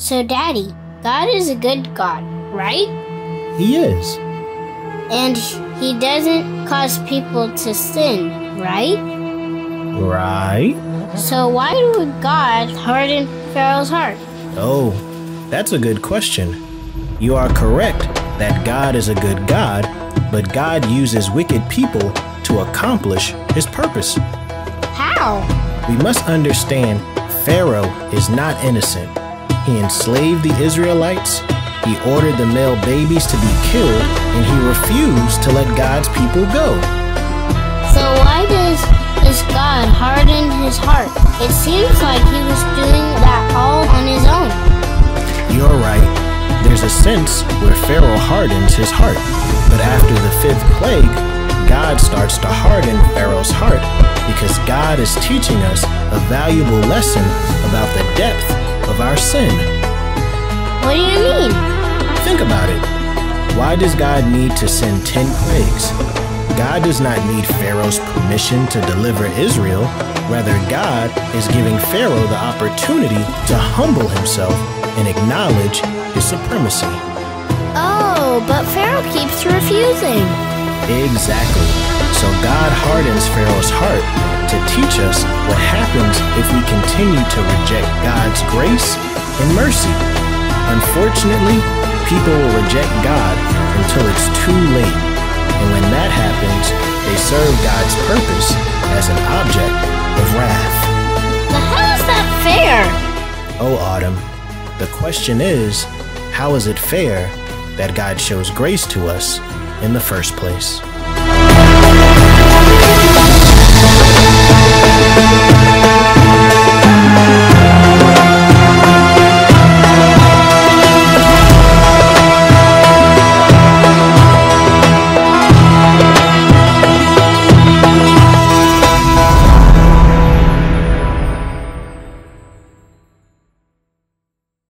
So, Daddy, God is a good God, right? He is. And He doesn't cause people to sin, right? Right? So, why would God harden Pharaoh's heart? Oh, that's a good question. You are correct that God is a good God, but God uses wicked people to accomplish his purpose. How? We must understand Pharaoh is not innocent. He enslaved the Israelites, he ordered the male babies to be killed, and he refused to let God's people go. So, why does this God harden his heart? It seems like he was doing that all on his own. You're right. There's a sense where Pharaoh hardens his heart, but after the fifth plague, God starts to harden Pharaoh's heart because God is teaching us a valuable lesson about the depth of our sin. What do you mean? Think about it. Why does God need to send 10 plagues? God does not need Pharaoh's permission to deliver Israel. Rather, God is giving Pharaoh the opportunity to humble himself and acknowledge his supremacy. Oh, but Pharaoh keeps refusing. Exactly. So God hardens Pharaoh's heart to teach us what happens if we continue to reject God's grace and mercy. Unfortunately, people will reject God until it's too late. And when that happens, they serve God's purpose as an object of wrath. How is that fair? Oh, Autumn, the question is how is it fair that God shows grace to us in the first place?